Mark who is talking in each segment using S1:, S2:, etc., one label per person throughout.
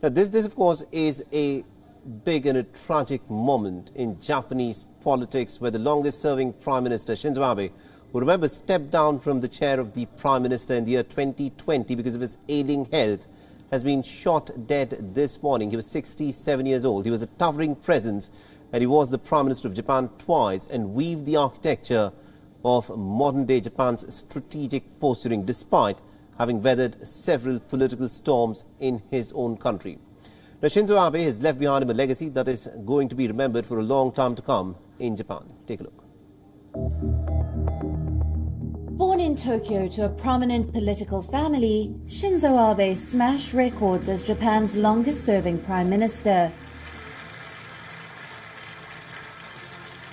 S1: Now, this, this, of course, is a big and a tragic moment in Japanese politics where the longest serving Prime Minister, Shinzo Abe, who remember stepped down from the chair of the Prime Minister in the year 2020 because of his ailing health, has been shot dead this morning. He was 67 years old. He was a towering presence and he was the Prime Minister of Japan twice and weaved the architecture of modern-day Japan's strategic posturing despite having weathered several political storms in his own country. Now, Shinzo Abe has left behind him a legacy that is going to be remembered for a long time to come in Japan. Take a look.
S2: Born in Tokyo to a prominent political family, Shinzo Abe smashed records as Japan's longest serving prime minister.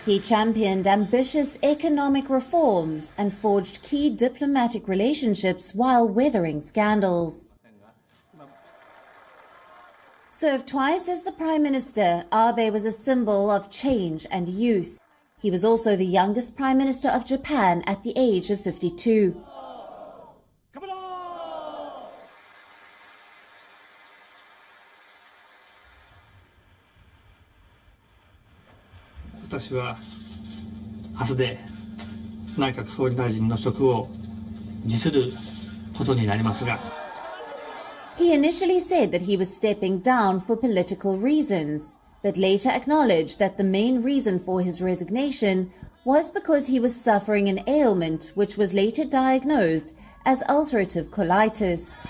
S2: He championed ambitious economic reforms and forged key diplomatic relationships while weathering scandals. Served twice as the Prime Minister, Abe was a symbol of change and youth. He was also the youngest Prime Minister of Japan at the age of 52. He initially said that he was stepping down for political reasons but later acknowledged that the main reason for his resignation was because he was suffering an ailment which was later diagnosed as ulcerative colitis.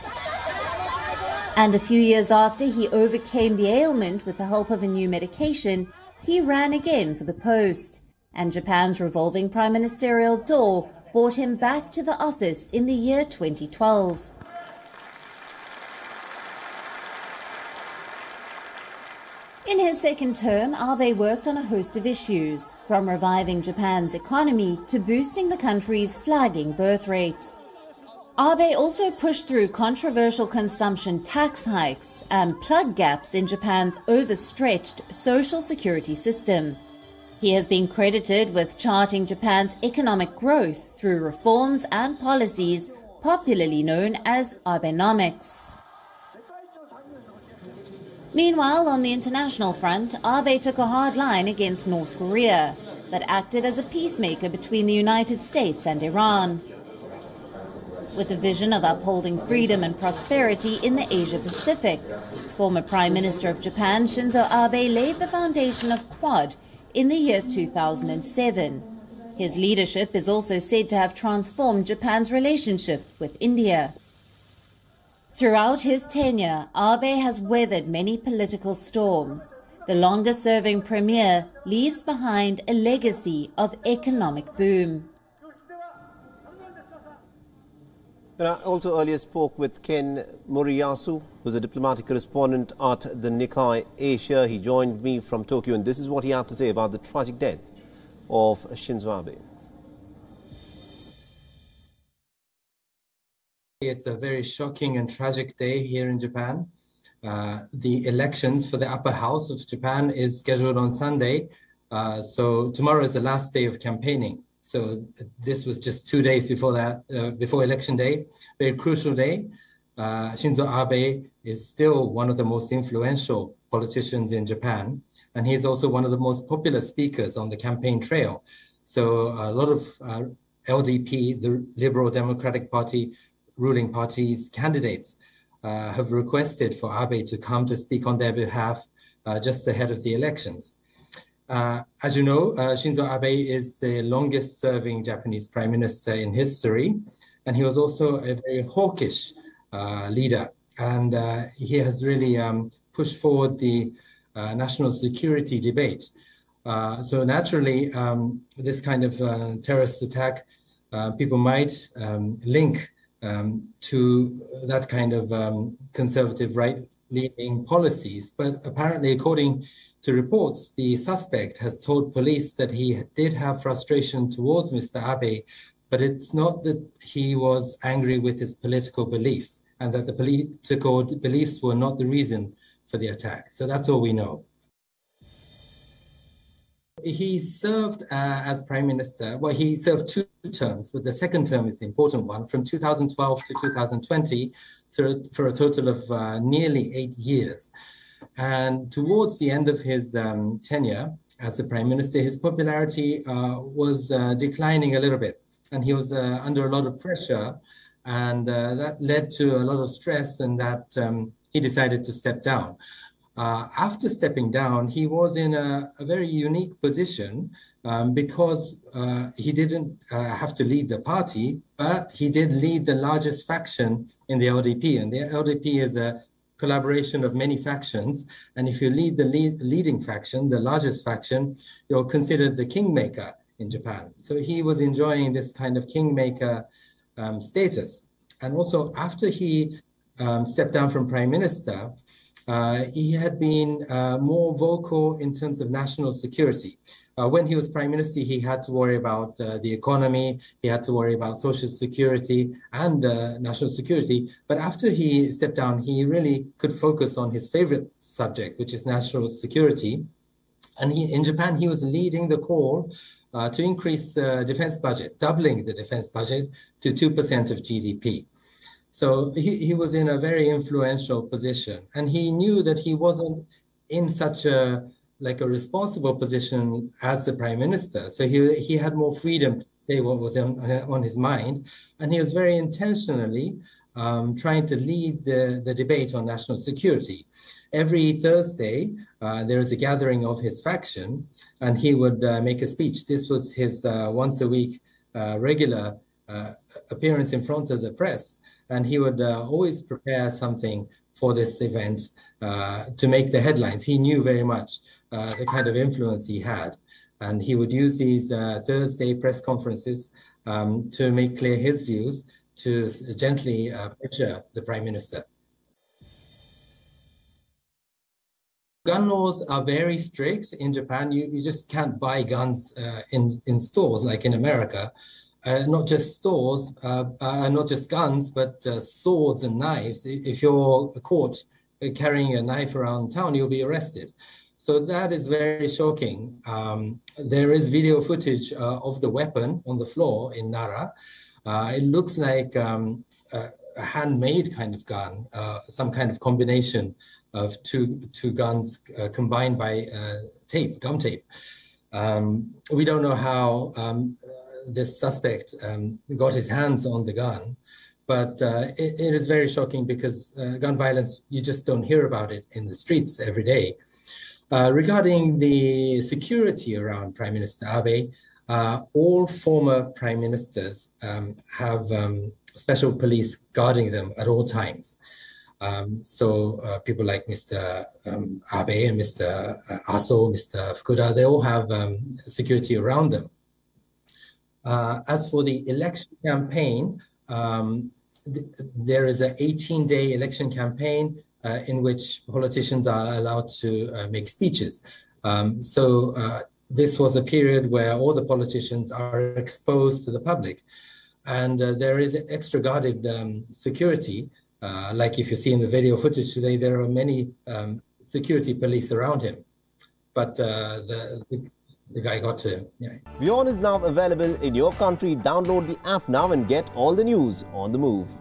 S2: And a few years after he overcame the ailment with the help of a new medication, he ran again for the post. And Japan's revolving prime ministerial door brought him back to the office in the year 2012. In his second term, Abe worked on a host of issues, from reviving Japan's economy to boosting the country's flagging birth rate. Abe also pushed through controversial consumption tax hikes and plug gaps in Japan's overstretched social security system. He has been credited with charting Japan's economic growth through reforms and policies popularly known as Abenomics. Meanwhile, on the international front, Abe took a hard line against North Korea, but acted as a peacemaker between the United States and Iran. With a vision of upholding freedom and prosperity in the Asia Pacific, former Prime Minister of Japan Shinzo Abe laid the foundation of Quad in the year 2007. His leadership is also said to have transformed Japan's relationship with India. Throughout his tenure, Abe has weathered many political storms. The longest serving premier leaves behind a legacy of economic boom.
S1: And I also earlier spoke with Ken Moriyasu, who's a diplomatic correspondent at the Nikkei Asia. He joined me from Tokyo, and this is what he had to say about the tragic death of Shinzo Abe.
S3: It's a very shocking and tragic day here in Japan. Uh, the elections for the upper house of Japan is scheduled on Sunday. Uh, so tomorrow is the last day of campaigning. So this was just two days before that, uh, before election day, very crucial day. Uh, Shinzo Abe is still one of the most influential politicians in Japan, and he's also one of the most popular speakers on the campaign trail. So a lot of uh, LDP, the Liberal Democratic Party, ruling party's candidates uh, have requested for Abe to come to speak on their behalf uh, just ahead of the elections. Uh, as you know, uh, Shinzo Abe is the longest serving Japanese prime minister in history, and he was also a very hawkish uh, leader. And uh, he has really um, pushed forward the national security debate. so naturally, um, this kind of terrorist attack, people might um, link um, to that kind of um, conservative right leaning policies. But apparently, according to reports, the suspect has told police that he did have frustration towards Mr. Abe, but it's not that he was angry with his political beliefs and that the political beliefs were not the reason for the attack. So that's all we know. He served uh, as prime minister. Well, he served two terms, but the second term is the important one, from 2012 to 2020, for a total of uh, nearly eight years. And towards the end of his um, tenure as the prime minister, his popularity uh, was uh, declining a little bit, and he was uh, under a lot of pressure, and uh, that led to a lot of stress, and that um, he decided to step down. Uh, after stepping down, he was in a, a very unique position um, because uh, he didn't have to lead the party, but he did lead the largest faction in the LDP. And the LDP is a collaboration of many factions. And if you lead the lead, leading faction, the largest faction, you're considered the kingmaker in Japan. So he was enjoying this kind of kingmaker um, status. And also, after he um, stepped down from prime minister, uh, he had been uh, more vocal in terms of national security. Uh, when he was prime minister, he had to worry about uh, the economy, he had to worry about social security and uh, national security. But after he stepped down, he really could focus on his favorite subject, which is national security. And he, in Japan, he was leading the call uh, to increase the defense budget, doubling the defense budget to 2% of GDP. So he, he was in a very influential position and he knew that he wasn't in such a like a responsible position as the prime minister. So he, he had more freedom to say what was on, on his mind. And he was very intentionally um, trying to lead the, the debate on national security. Every Thursday, uh, there is a gathering of his faction, and he would uh, make a speech. This was his uh, once a week uh, regular uh, appearance in front of the press and he would uh, always prepare something for this event uh, to make the headlines. He knew very much uh, the kind of influence he had, and he would use these Thursday press conferences um, to make clear his views to gently pressure the prime minister. Gun laws are very strict in Japan. You, you just can't buy guns uh, in, in stores like in America not just stores, uh, uh, not just guns, but uh, swords and knives. If you're caught carrying a knife around town, you'll be arrested. So that is very shocking. Um, there is video footage uh, of the weapon on the floor in Nara. Uh, it looks like um, a, handmade kind of gun, some kind of combination of two two guns combined by tape, gum tape. Um, we don't know how um, this suspect um, got his hands on the gun. But uh, it, it is very shocking because uh, gun violence, you just don't hear about it in the streets every day. Uh, regarding the security around Prime Minister Abe, uh, all former prime ministers um, have um, special police guarding them at all times. Um, so uh, people like Mr. Um, Abe and Mr. Uh, Aso, Mr. Fukuda, they all have um, security around them. Uh, as for the election campaign, um, th there is an 18-day election campaign uh, in which politicians are allowed to uh, make speeches. Um, so uh, this was a period where all the politicians are exposed to the public. And uh, there is extra guarded um, security. Uh, like if you see in the video footage today, there are many um, security police around him. But the, the the guy got to him. Yeah.
S1: WION is now available in your country. Download the app now and get all the news on the move.